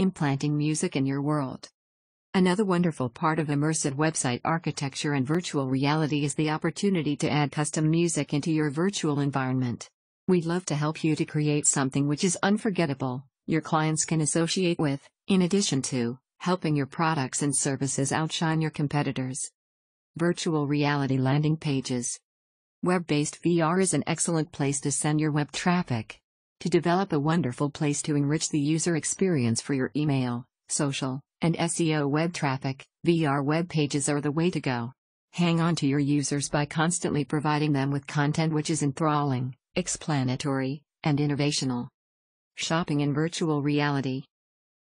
implanting music in your world. Another wonderful part of immersive website architecture and virtual reality is the opportunity to add custom music into your virtual environment. We'd love to help you to create something which is unforgettable, your clients can associate with, in addition to helping your products and services outshine your competitors. Virtual reality landing pages. Web based VR is an excellent place to send your web traffic. To develop a wonderful place to enrich the user experience for your email, social, and SEO web traffic, VR web pages are the way to go. Hang on to your users by constantly providing them with content which is enthralling, explanatory, and innovational. Shopping in virtual reality.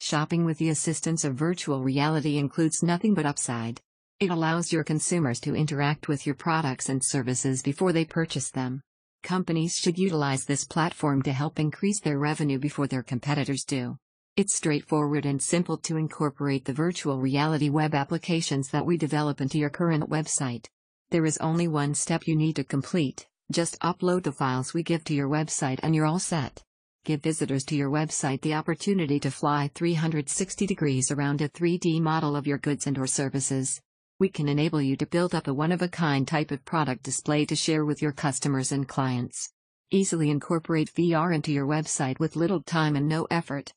Shopping with the assistance of virtual reality includes nothing but upside. It allows your consumers to interact with your products and services before they purchase them. Companies should utilize this platform to help increase their revenue before their competitors do. It's straightforward and simple to incorporate the virtual reality web applications that we develop into your current website. There is only one step you need to complete just upload the files we give to your website and you're all set. Give visitors to your website the opportunity to fly 360 degrees around a 3D model of your goods and or services. We can enable you to build up a one-of-a-kind type of product display to share with your customers and clients. Easily incorporate VR into your website with little time and no effort.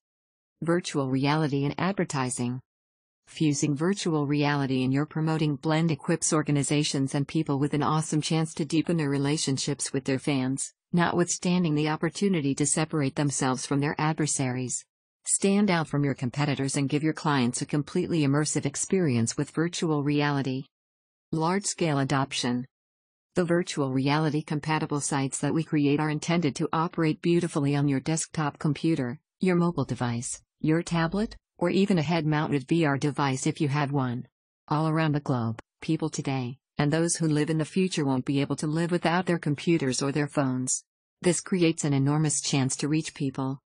Virtual reality and advertising. Fusing virtual reality in your promoting blend equips organizations and people with an awesome chance to deepen their relationships with their fans notwithstanding the opportunity to separate themselves from their adversaries. Stand out from your competitors and give your clients a completely immersive experience with virtual reality. Large scale adoption. The virtual reality compatible sites that we create are intended to operate beautifully on your desktop computer, your mobile device, your tablet, or even a head mounted VR device if you had one. All around the globe, people today, and those who live in the future won't be able to live without their computers or their phones. This creates an enormous chance to reach people,